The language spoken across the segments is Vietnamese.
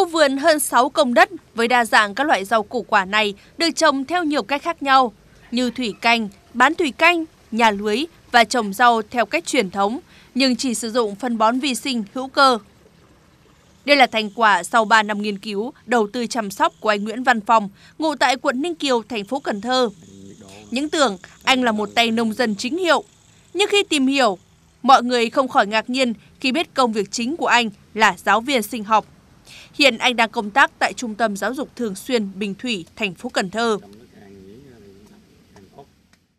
Khu vườn hơn 6 công đất với đa dạng các loại rau củ quả này được trồng theo nhiều cách khác nhau, như thủy canh, bán thủy canh, nhà lưới và trồng rau theo cách truyền thống, nhưng chỉ sử dụng phân bón vi sinh hữu cơ. Đây là thành quả sau 3 năm nghiên cứu, đầu tư chăm sóc của anh Nguyễn Văn Phong, ngụ tại quận Ninh Kiều, thành phố Cần Thơ. Những tưởng anh là một tay nông dân chính hiệu, nhưng khi tìm hiểu, mọi người không khỏi ngạc nhiên khi biết công việc chính của anh là giáo viên sinh học. Hiện anh đang công tác tại Trung tâm Giáo dục Thường xuyên Bình Thủy, thành phố Cần Thơ.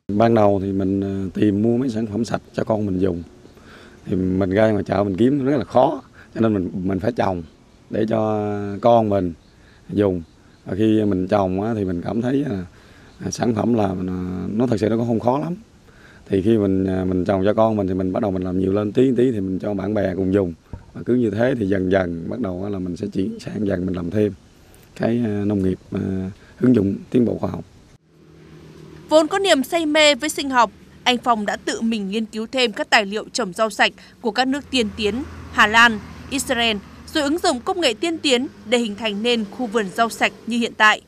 Ban đầu thì mình ờ, tìm mua mấy sản phẩm sạch cho con mình dùng. Thì mình ra ngoài chợ mình kiếm rất là khó, cho nên mình mình phải trồng để cho con mình dùng. Và khi mình trồng thì mình cảm thấy ờ, à, sản phẩm là ờ, nó thật sự nó cũng không khó lắm. Thì khi mình mình trồng cho con mình thì mình bắt đầu mình làm nhiều lên tí tí thì mình cho bạn bè cùng dùng và cứ như thế thì dần dần bắt đầu là mình sẽ chuyển sang dần mình làm thêm cái à, nông nghiệp à, ứng dụng tiến bộ khoa học Vốn có niềm say mê với sinh học, anh Phong đã tự mình nghiên cứu thêm các tài liệu trồng rau sạch của các nước tiên tiến, Hà Lan, Israel, rồi ứng dụng công nghệ tiên tiến để hình thành nên khu vườn rau sạch như hiện tại.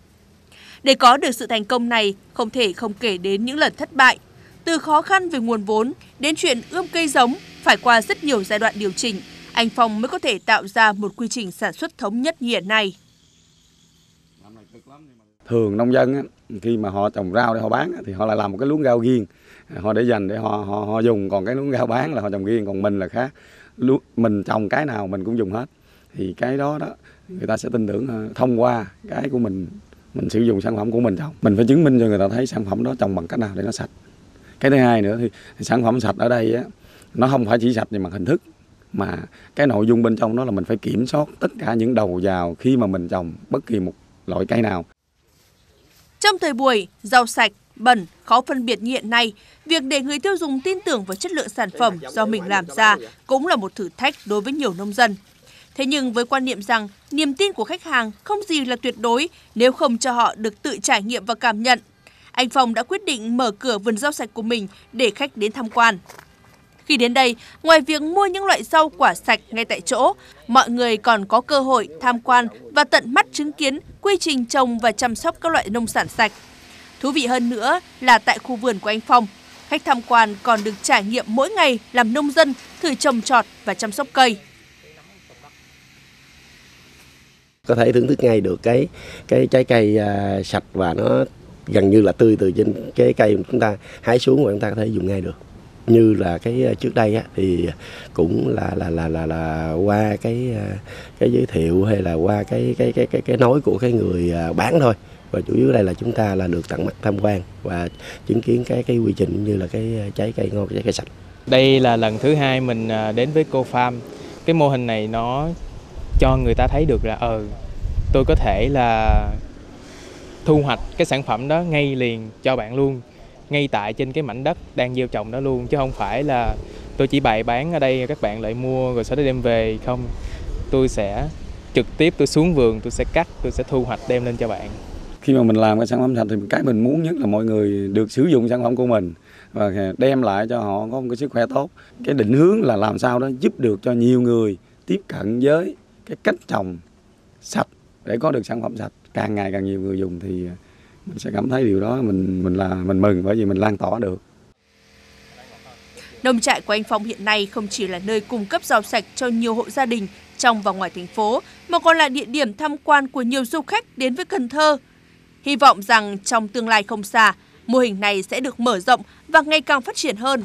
Để có được sự thành công này, không thể không kể đến những lần thất bại. Từ khó khăn về nguồn vốn đến chuyện ươm cây giống, phải qua rất nhiều giai đoạn điều chỉnh, anh Phong mới có thể tạo ra một quy trình sản xuất thống nhất như hiện nay. Thường nông dân khi mà họ trồng rau để họ bán thì họ lại làm một cái luống rau riêng. Họ để dành để họ họ, họ dùng còn cái luống rau bán là họ trồng riêng còn mình là khác. Mình trồng cái nào mình cũng dùng hết. Thì cái đó đó người ta sẽ tin tưởng ờ, thông qua cái của mình mình sử dụng sản phẩm của mình trồng. Mình phải chứng minh cho người ta thấy sản phẩm đó trồng bằng cách nào để nó sạch. Cái thứ hai nữa thì, thì sản phẩm sạch ở đây á, nó không phải chỉ sạch về mặt hình thức mà cái nội dung bên trong đó là mình phải kiểm soát tất cả những đầu vào khi mà mình trồng bất kỳ một loại cây nào trong thời buổi rau sạch, bẩn, khó phân biệt như hiện nay, việc để người tiêu dùng tin tưởng vào chất lượng sản phẩm do mình làm ra cũng là một thử thách đối với nhiều nông dân. Thế nhưng với quan niệm rằng niềm tin của khách hàng không gì là tuyệt đối nếu không cho họ được tự trải nghiệm và cảm nhận, anh Phong đã quyết định mở cửa vườn rau sạch của mình để khách đến tham quan. Khi đến đây, ngoài việc mua những loại rau quả sạch ngay tại chỗ, mọi người còn có cơ hội tham quan và tận mắt chứng kiến quy trình trồng và chăm sóc các loại nông sản sạch. Thú vị hơn nữa là tại khu vườn của anh Phong, khách tham quan còn được trải nghiệm mỗi ngày làm nông dân, thử trồng trọt và chăm sóc cây. Có thể thưởng thức ngay được cái cái trái cây à, sạch và nó gần như là tươi từ trên cái cây chúng ta hái xuống và chúng ta có thể dùng ngay được như là cái ờ, trước đây á, thì cũng là là là là là qua cái ờ, cái giới thiệu hay là qua cái cái cái cái cái nói của cái người ờ, bán thôi. Và chủ yếu đây là chúng ta là được tận mắt tham quan và chứng kiến cái cái quy trình như là cái trái cây ngon trái cây sạch. Đây là lần thứ hai mình đến với cô farm. Cái mô hình này nó cho người ta thấy được là ờ tôi có thể là thu hoạch cái sản phẩm đó ngay liền cho bạn luôn ngay tại trên cái mảnh đất đang gieo trồng đó luôn, chứ không phải là tôi chỉ bày bán ở đây, các bạn lại mua rồi sau đó đem về không. Tôi sẽ trực tiếp tôi xuống vườn, tôi sẽ cắt, tôi sẽ thu hoạch đem lên cho bạn. Khi mà mình làm cái sản phẩm sạch thì cái mình muốn nhất là mọi người được sử dụng sản phẩm của mình và đem lại cho họ có một cái sức khỏe tốt. Cái định hướng là làm sao đó giúp được cho nhiều người tiếp cận với cái cách trồng sạch để có được sản phẩm sạch. Càng ngày càng nhiều người dùng thì mình sẽ cảm thấy điều đó mình mình là mình mừng bởi vì mình lan tỏa được. Nông trại của anh Phong hiện nay không chỉ là nơi cung cấp rau sạch cho nhiều hộ gia đình trong và ngoài thành phố, mà còn là địa điểm tham quan của nhiều du khách đến với Cần Thơ. Hy vọng rằng trong tương lai không xa, mô hình này sẽ được mở rộng và ngày càng phát triển hơn.